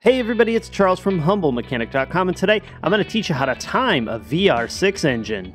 Hey everybody, it's Charles from HumbleMechanic.com and today I'm going to teach you how to time a VR6 engine.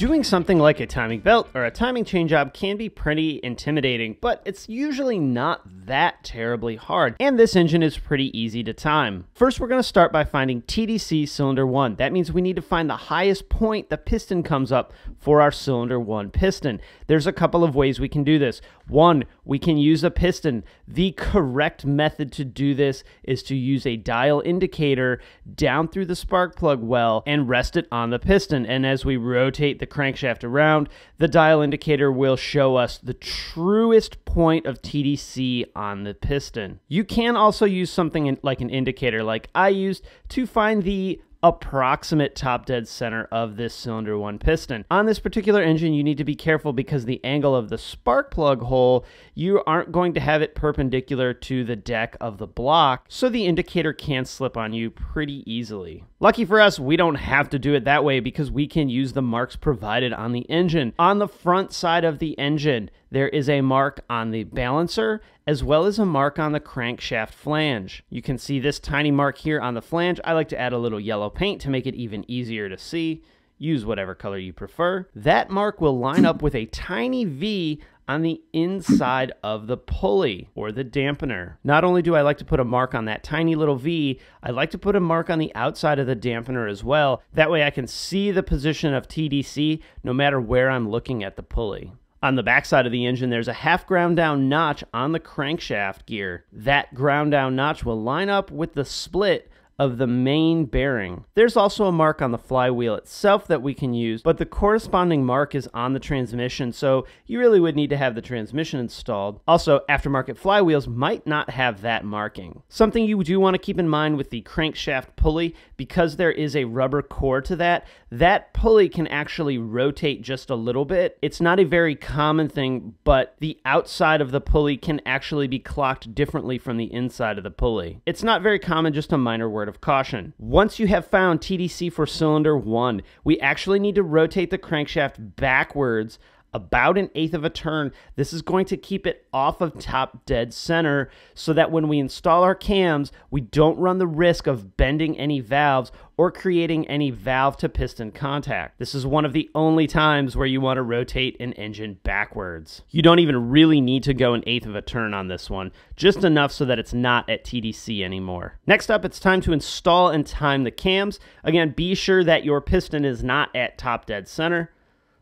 Doing something like a timing belt or a timing chain job can be pretty intimidating, but it's usually not that terribly hard, and this engine is pretty easy to time. First, we're going to start by finding TDC cylinder 1. That means we need to find the highest point the piston comes up for our cylinder 1 piston. There's a couple of ways we can do this. One, we can use a piston. The correct method to do this is to use a dial indicator down through the spark plug well and rest it on the piston. And as we rotate the crankshaft around, the dial indicator will show us the truest point of TDC on the piston. You can also use something like an indicator like I used to find the approximate top dead center of this cylinder one piston. On this particular engine, you need to be careful because the angle of the spark plug hole, you aren't going to have it perpendicular to the deck of the block, so the indicator can slip on you pretty easily. Lucky for us, we don't have to do it that way because we can use the marks provided on the engine. On the front side of the engine, there is a mark on the balancer as well as a mark on the crankshaft flange. You can see this tiny mark here on the flange. I like to add a little yellow paint to make it even easier to see. Use whatever color you prefer. That mark will line up with a tiny V on the inside of the pulley or the dampener. Not only do I like to put a mark on that tiny little V, I like to put a mark on the outside of the dampener as well. That way I can see the position of TDC no matter where I'm looking at the pulley. On the backside of the engine, there's a half ground down notch on the crankshaft gear. That ground down notch will line up with the split of the main bearing. There's also a mark on the flywheel itself that we can use, but the corresponding mark is on the transmission, so you really would need to have the transmission installed. Also, aftermarket flywheels might not have that marking. Something you do want to keep in mind with the crankshaft pulley, because there is a rubber core to that, that pulley can actually rotate just a little bit. It's not a very common thing, but the outside of the pulley can actually be clocked differently from the inside of the pulley. It's not very common, just a minor word of caution. Once you have found TDC for cylinder 1, we actually need to rotate the crankshaft backwards about an eighth of a turn. This is going to keep it off of top dead center so that when we install our cams, we don't run the risk of bending any valves or creating any valve to piston contact. This is one of the only times where you want to rotate an engine backwards. You don't even really need to go an eighth of a turn on this one, just enough so that it's not at TDC anymore. Next up, it's time to install and time the cams. Again, be sure that your piston is not at top dead center.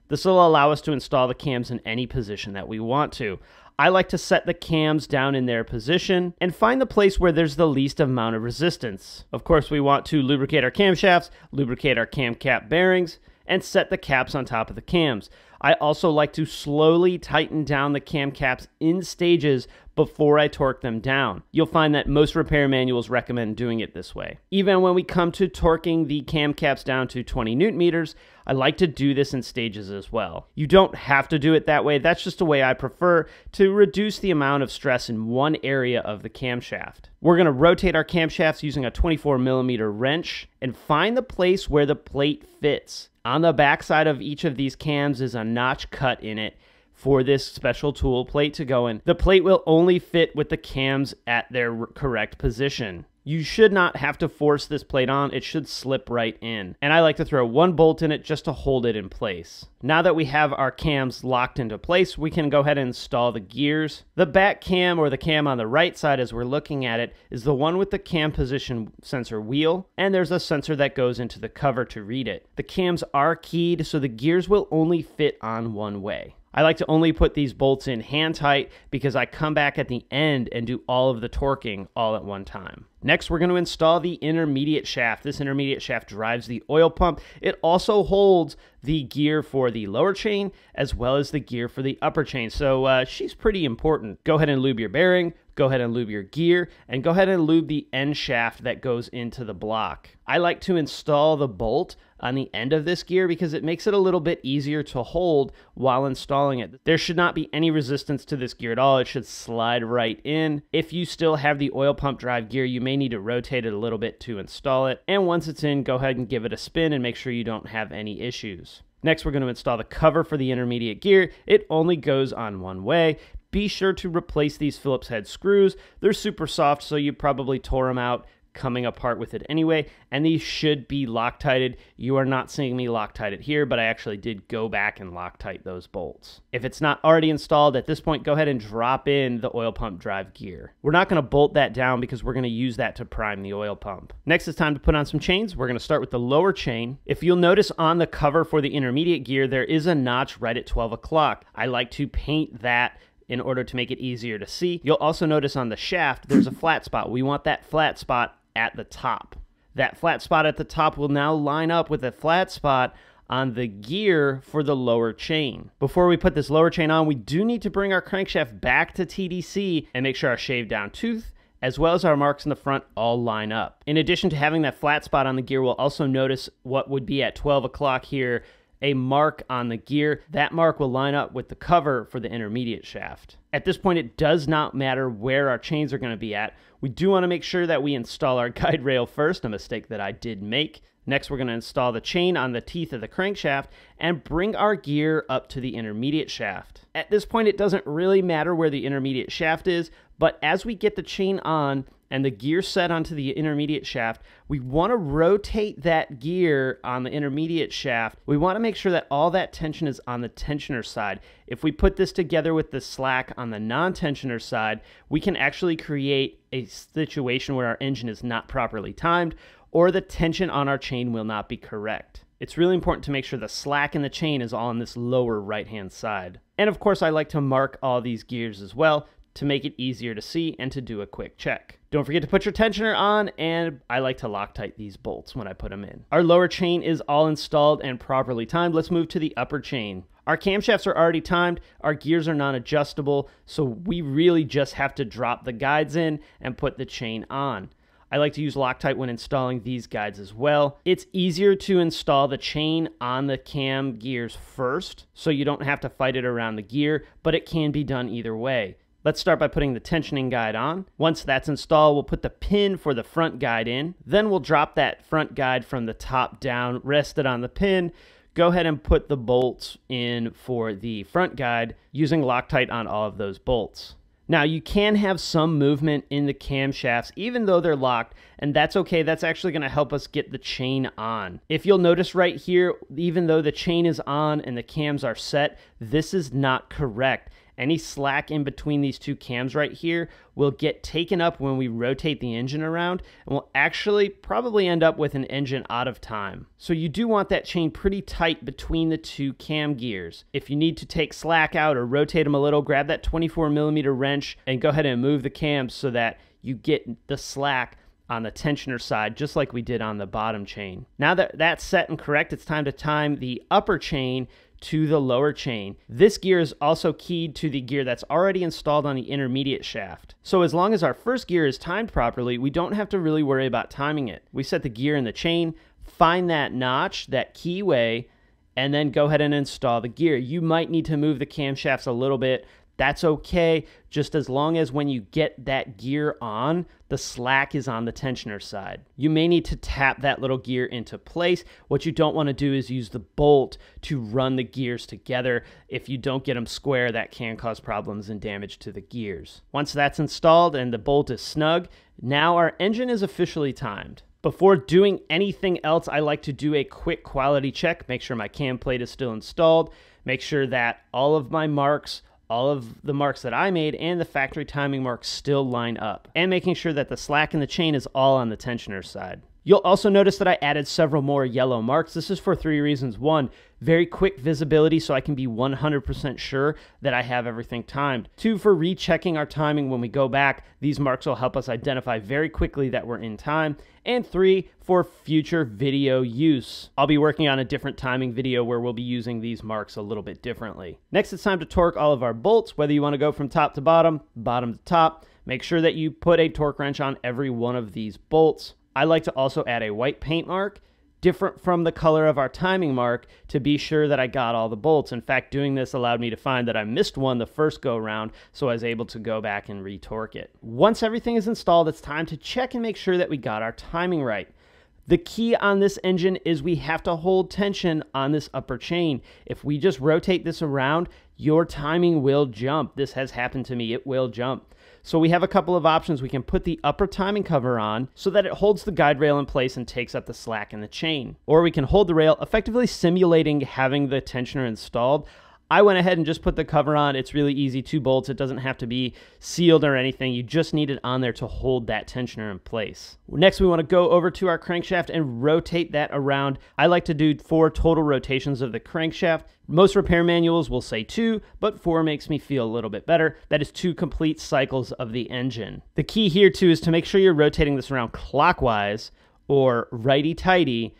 This will allow us to install the cams in any position that we want to. I like to set the cams down in their position and find the place where there's the least amount of resistance. Of course, we want to lubricate our camshafts, lubricate our cam cap bearings, and set the caps on top of the cams. I also like to slowly tighten down the cam caps in stages before I torque them down. You'll find that most repair manuals recommend doing it this way. Even when we come to torquing the cam caps down to 20 newton meters, I like to do this in stages as well. You don't have to do it that way. That's just a way I prefer to reduce the amount of stress in one area of the camshaft. We're going to rotate our camshafts using a 24 millimeter wrench and find the place where the plate fits. On the backside of each of these cams is a notch cut in it for this special tool plate to go in. The plate will only fit with the cams at their correct position. You should not have to force this plate on, it should slip right in. And I like to throw one bolt in it just to hold it in place. Now that we have our cams locked into place, we can go ahead and install the gears. The back cam or the cam on the right side as we're looking at it is the one with the cam position sensor wheel, and there's a sensor that goes into the cover to read it. The cams are keyed, so the gears will only fit on one way. I like to only put these bolts in hand tight because I come back at the end and do all of the torquing all at one time. Next, we're going to install the intermediate shaft. This intermediate shaft drives the oil pump. It also holds the gear for the lower chain as well as the gear for the upper chain. So uh, she's pretty important. Go ahead and lube your bearing, go ahead and lube your gear, and go ahead and lube the end shaft that goes into the block. I like to install the bolt on the end of this gear because it makes it a little bit easier to hold while installing it. There should not be any resistance to this gear at all. It should slide right in. If you still have the oil pump drive gear, you may need to rotate it a little bit to install it. And once it's in, go ahead and give it a spin and make sure you don't have any issues. Next, we're going to install the cover for the intermediate gear. It only goes on one way. Be sure to replace these Phillips head screws. They're super soft, so you probably tore them out coming apart with it anyway, and these should be Loctited. You are not seeing me Loctite it here, but I actually did go back and Loctite those bolts. If it's not already installed at this point, go ahead and drop in the oil pump drive gear. We're not going to bolt that down because we're going to use that to prime the oil pump. Next, it's time to put on some chains. We're going to start with the lower chain. If you'll notice on the cover for the intermediate gear, there is a notch right at 12 o'clock. I like to paint that in order to make it easier to see. You'll also notice on the shaft, there's a flat spot. We want that flat spot at the top. That flat spot at the top will now line up with a flat spot on the gear for the lower chain. Before we put this lower chain on, we do need to bring our crankshaft back to TDC and make sure our shaved down tooth as well as our marks in the front all line up. In addition to having that flat spot on the gear, we'll also notice what would be at 12 o'clock here a mark on the gear. That mark will line up with the cover for the intermediate shaft. At this point, it does not matter where our chains are going to be at. We do want to make sure that we install our guide rail first, a mistake that I did make. Next, we're going to install the chain on the teeth of the crankshaft and bring our gear up to the intermediate shaft. At this point, it doesn't really matter where the intermediate shaft is, but as we get the chain on, and the gear set onto the intermediate shaft, we want to rotate that gear on the intermediate shaft. We want to make sure that all that tension is on the tensioner side. If we put this together with the slack on the non-tensioner side, we can actually create a situation where our engine is not properly timed or the tension on our chain will not be correct. It's really important to make sure the slack in the chain is all on this lower right hand side. And of course, I like to mark all these gears as well to make it easier to see and to do a quick check. Don't forget to put your tensioner on, and I like to Loctite these bolts when I put them in. Our lower chain is all installed and properly timed. Let's move to the upper chain. Our camshafts are already timed, our gears are non-adjustable, so we really just have to drop the guides in and put the chain on. I like to use Loctite when installing these guides as well. It's easier to install the chain on the cam gears first, so you don't have to fight it around the gear, but it can be done either way. Let's start by putting the tensioning guide on. Once that's installed, we'll put the pin for the front guide in. Then we'll drop that front guide from the top down, rest it on the pin. Go ahead and put the bolts in for the front guide using Loctite on all of those bolts. Now, you can have some movement in the camshafts even though they're locked, and that's okay. That's actually going to help us get the chain on. If you'll notice right here, even though the chain is on and the cams are set, this is not correct. Any slack in between these two cams right here will get taken up when we rotate the engine around and we'll actually probably end up with an engine out of time. So you do want that chain pretty tight between the two cam gears. If you need to take slack out or rotate them a little, grab that 24 millimeter wrench and go ahead and move the cams so that you get the slack on the tensioner side, just like we did on the bottom chain. Now that that's set and correct, it's time to time the upper chain to the lower chain. This gear is also keyed to the gear that's already installed on the intermediate shaft. So as long as our first gear is timed properly, we don't have to really worry about timing it. We set the gear in the chain, find that notch, that keyway, and then go ahead and install the gear. You might need to move the camshafts a little bit that's okay, just as long as when you get that gear on, the slack is on the tensioner side. You may need to tap that little gear into place. What you don't want to do is use the bolt to run the gears together. If you don't get them square, that can cause problems and damage to the gears. Once that's installed and the bolt is snug, now our engine is officially timed. Before doing anything else, I like to do a quick quality check, make sure my cam plate is still installed, make sure that all of my marks all of the marks that I made and the factory timing marks still line up, and making sure that the slack in the chain is all on the tensioner side. You'll also notice that I added several more yellow marks. This is for three reasons. One, very quick visibility so I can be 100% sure that I have everything timed. Two, for rechecking our timing when we go back. These marks will help us identify very quickly that we're in time. And three, for future video use. I'll be working on a different timing video where we'll be using these marks a little bit differently. Next, it's time to torque all of our bolts, whether you want to go from top to bottom, bottom to top. Make sure that you put a torque wrench on every one of these bolts. I like to also add a white paint mark different from the color of our timing mark to be sure that I got all the bolts. In fact, doing this allowed me to find that I missed one the first go round, so I was able to go back and retorque it. Once everything is installed, it's time to check and make sure that we got our timing right. The key on this engine is we have to hold tension on this upper chain. If we just rotate this around, your timing will jump. This has happened to me, it will jump. So we have a couple of options. We can put the upper timing cover on so that it holds the guide rail in place and takes up the slack in the chain. Or we can hold the rail, effectively simulating having the tensioner installed. I went ahead and just put the cover on. It's really easy, two bolts. It doesn't have to be sealed or anything. You just need it on there to hold that tensioner in place. Next, we want to go over to our crankshaft and rotate that around. I like to do four total rotations of the crankshaft. Most repair manuals will say two, but four makes me feel a little bit better. That is two complete cycles of the engine. The key here too is to make sure you're rotating this around clockwise or righty-tighty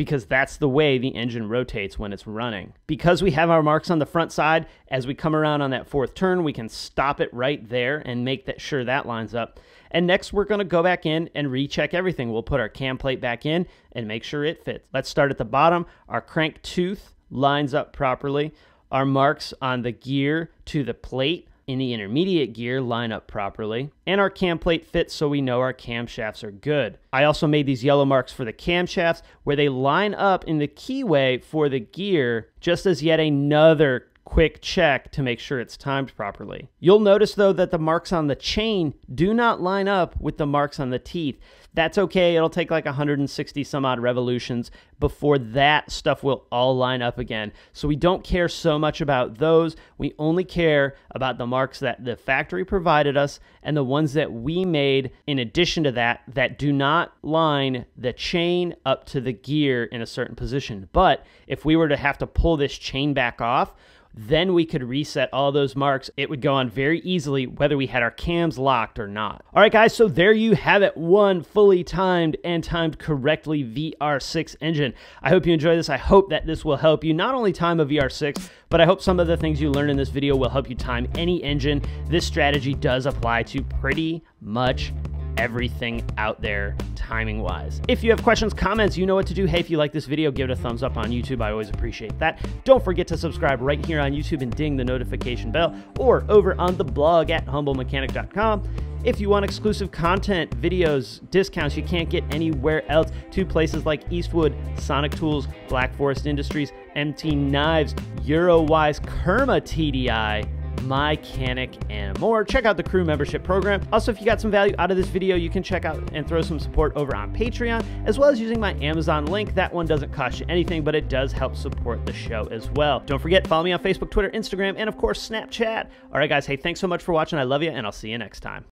because that's the way the engine rotates when it's running. Because we have our marks on the front side, as we come around on that fourth turn, we can stop it right there and make that sure that lines up. And next, we're going to go back in and recheck everything. We'll put our cam plate back in and make sure it fits. Let's start at the bottom. Our crank tooth lines up properly. Our marks on the gear to the plate in the intermediate gear line up properly, and our cam plate fits so we know our camshafts are good. I also made these yellow marks for the camshafts where they line up in the keyway for the gear just as yet another quick check to make sure it's timed properly. You'll notice though that the marks on the chain do not line up with the marks on the teeth. That's okay. It'll take like 160 some odd revolutions before that stuff will all line up again. So we don't care so much about those. We only care about the marks that the factory provided us and the ones that we made in addition to that that do not line the chain up to the gear in a certain position. But if we were to have to pull this chain back off, then we could reset all those marks. It would go on very easily whether we had our cams locked or not. All right, guys, so there you have it. One fully timed and timed correctly VR6 engine. I hope you enjoy this. I hope that this will help you not only time a VR6, but I hope some of the things you learned in this video will help you time any engine. This strategy does apply to pretty much everything out there timing wise. If you have questions, comments, you know what to do. Hey, if you like this video, give it a thumbs up on YouTube. I always appreciate that. Don't forget to subscribe right here on YouTube and ding the notification bell or over on the blog at humblemechanic.com. If you want exclusive content, videos, discounts you can't get anywhere else to places like Eastwood, Sonic Tools, Black Forest Industries, MT Knives, Eurowise, Kerma TDI, My mechanic, and more. Check out the crew membership program. Also, if you got some value out of this video, you can check out and throw some support over on Patreon, as well as using my Amazon link. That one doesn't cost you anything, but it does help support the show as well. Don't forget, follow me on Facebook, Twitter, Instagram, and of course, Snapchat. All right, guys, hey, thanks so much for watching. I love you, and I'll see you next time.